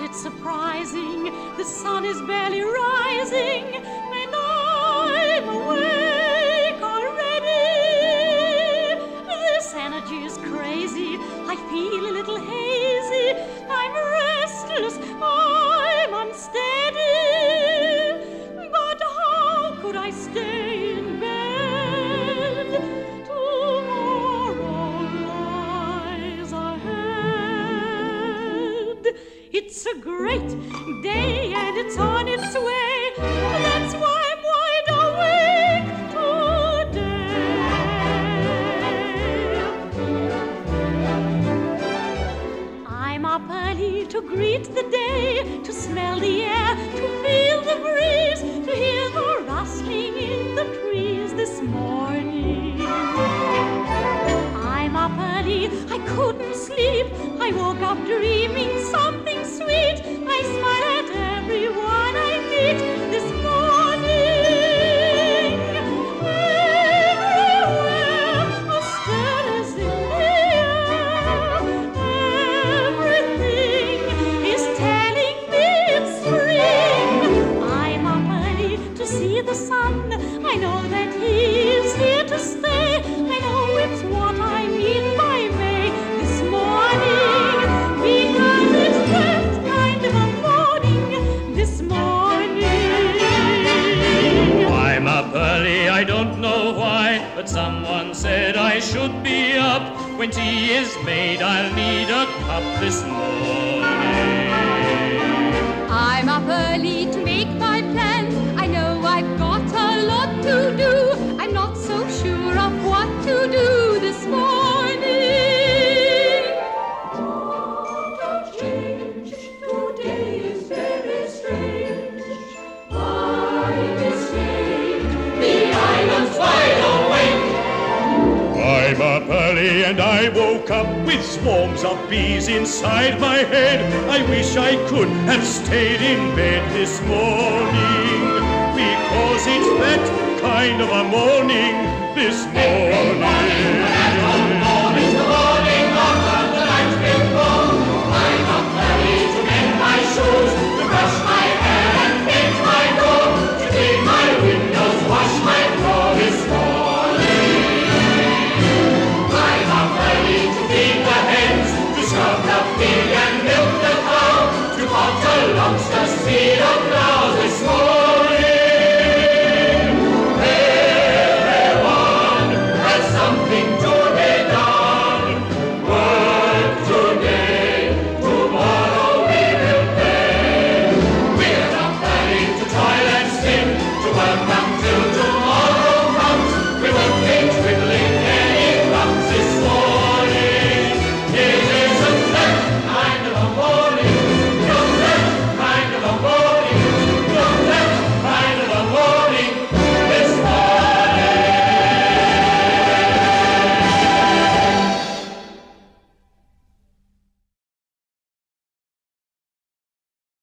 It surprising? The sun is barely rising, It's a great day and it's on its way. That's why I'm wide awake oh, today. I'm up early to greet the day, to smell the air, to feel the breeze, to hear the rustling in the trees this morning. I'm up early, I couldn't sleep. I woke up dreaming but someone said I should be up. When tea is made, I'll need a cup this morning. Early and I woke up with swarms of bees inside my head. I wish I could have stayed in bed this morning because it's that kind of a morning this morning. Hauptstadt wieder frei.